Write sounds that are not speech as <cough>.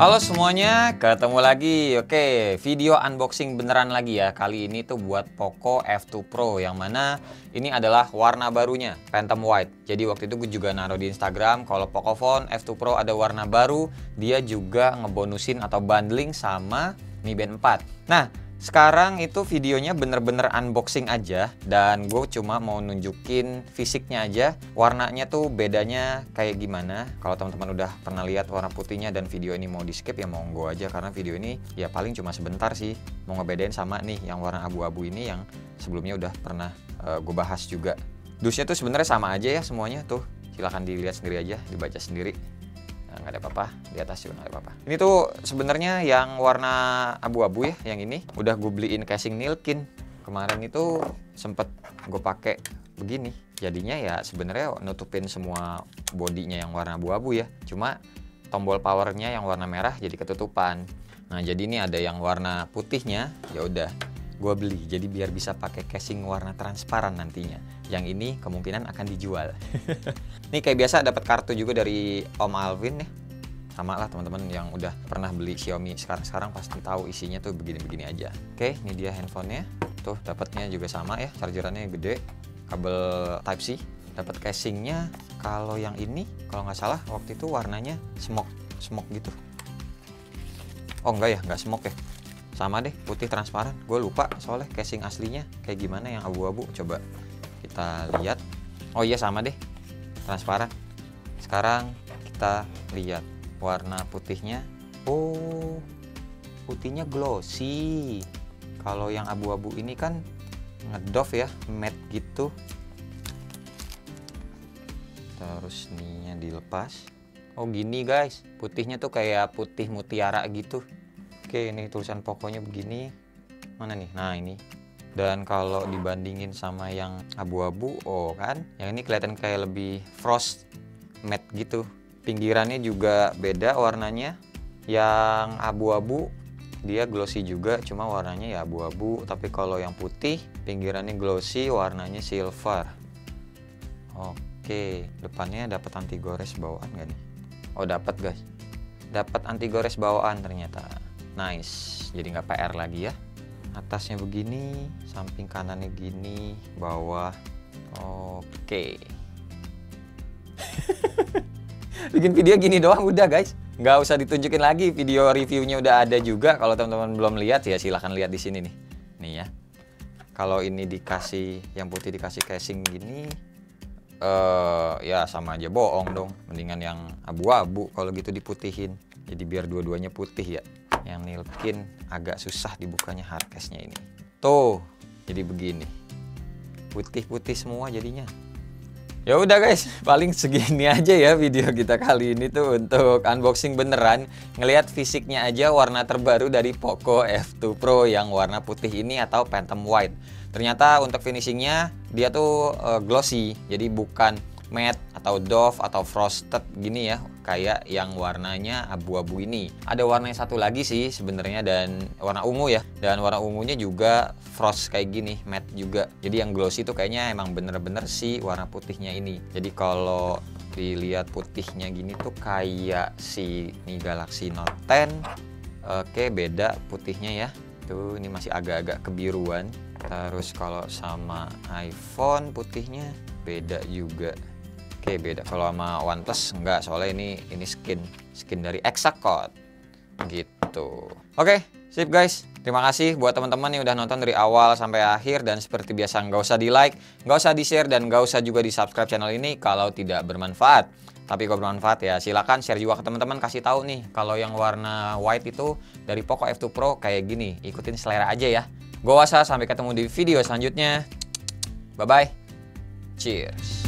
Halo semuanya, ketemu lagi. Oke, video unboxing beneran lagi ya. Kali ini tuh buat Poco F2 Pro yang mana ini adalah warna barunya, Phantom White. Jadi waktu itu gue juga naruh di Instagram kalau Pocophone F2 Pro ada warna baru, dia juga ngebonusin atau bundling sama Mi Band 4. Nah, sekarang itu videonya bener-bener unboxing aja dan gue cuma mau nunjukin fisiknya aja. Warnanya tuh bedanya kayak gimana? Kalau teman-teman udah pernah lihat warna putihnya dan video ini mau di skip ya monggo aja. Karena video ini ya paling cuma sebentar sih. Mau ngebedain sama nih yang warna abu-abu ini yang sebelumnya udah pernah uh, gue bahas juga. Dusnya tuh sebenarnya sama aja ya semuanya. Tuh silahkan dilihat sendiri aja dibaca sendiri nggak ada apa-apa. Di atas juga nggak ada apa-apa. Ini tuh sebenarnya yang warna abu-abu ya yang ini. Udah gue beliin casing Nilkin. Kemarin itu sempet gue pakai begini. Jadinya ya sebenarnya nutupin semua bodinya yang warna abu-abu ya. Cuma tombol powernya yang warna merah jadi ketutupan. Nah jadi ini ada yang warna putihnya. Ya udah gue beli. Jadi biar bisa pakai casing warna transparan nantinya. Yang ini kemungkinan akan dijual. <laughs> Ini kayak biasa dapat kartu juga dari Om Alvin ya sama lah teman-teman yang udah pernah beli Xiaomi. Sekarang-sekarang pasti tahu isinya tuh begini-begini aja. Oke ini dia handphonenya. Tuh dapatnya juga sama ya. Chargerannya gede. Kabel Type C dapat casingnya kalau yang ini kalau nggak salah waktu itu warnanya smoke smoke gitu. Oh enggak ya? Nggak smoke ya sama deh putih transparan. Gue lupa soalnya casing aslinya kayak gimana yang abu-abu. Coba kita lihat. Oh iya sama deh transparan. Sekarang kita lihat warna putihnya. Oh putihnya glossy. Kalau yang abu-abu ini kan ngedov ya matte gitu. Terus ininya dilepas. Oh gini guys. Putihnya tuh kayak putih mutiara gitu oke ini tulisan pokoknya begini. Mana nih? Nah ini. Dan kalau dibandingin sama yang abu-abu oh kan? Yang ini kelihatan kayak lebih frost matte gitu. Pinggirannya juga beda warnanya. Yang abu-abu dia glossy juga cuma warnanya ya abu-abu. Tapi kalau yang putih pinggirannya glossy warnanya silver. Oke depannya dapat anti gores bawaan gak nih? Oh dapat guys. Dapat anti gores bawaan ternyata nice. Jadi nggak PR lagi ya? Atasnya begini samping kanannya gini bawah. Oke. <laughs> Bikin video gini doang udah guys. Nggak usah ditunjukin lagi video reviewnya udah ada juga. Kalau teman-teman belum lihat ya silahkan lihat di sini nih. Nih ya. Kalau ini dikasih yang putih dikasih casing gini uh, ya sama aja bohong dong. Mendingan yang abu-abu kalau gitu diputihin. Jadi biar dua-duanya putih ya yang nilkin agak susah dibukanya hardcase-nya ini. Tuh jadi begini. Putih-putih semua jadinya. Ya udah guys, <laughs> paling segini aja ya video kita kali ini tuh untuk unboxing beneran. Ngelihat fisiknya aja warna terbaru dari Poco F2 Pro yang warna putih ini atau Phantom White. Ternyata untuk finishingnya dia tuh uh, glossy, jadi bukan matte atau doff atau frosted gini ya kayak yang warnanya abu-abu ini. Ada warna satu lagi sih sebenarnya dan warna ungu ya. Dan warna ungunya juga frost kayak gini matte juga. Jadi yang glossy itu kayaknya emang bener-bener sih warna putihnya ini. Jadi kalau dilihat putihnya gini tuh kayak si ini Galaxy Note 10 oke beda putihnya ya. Tuh ini masih agak-agak kebiruan. Terus kalau sama iPhone putihnya beda juga Oke beda kalau sama OnePlus enggak soalnya ini ini skin skin dari Exacode gitu. Oke sip guys terima kasih buat teman-teman yang udah nonton dari awal sampai akhir dan seperti biasa nggak usah di like nggak usah di share dan nggak usah juga di subscribe channel ini kalau tidak bermanfaat. Tapi kalau bermanfaat ya silakan share juga ke teman-teman kasih tahu nih kalau yang warna white itu dari Poco F2 Pro kayak gini ikutin selera aja ya. Gue Wasa sampai ketemu di video selanjutnya. Bye bye. Cheers.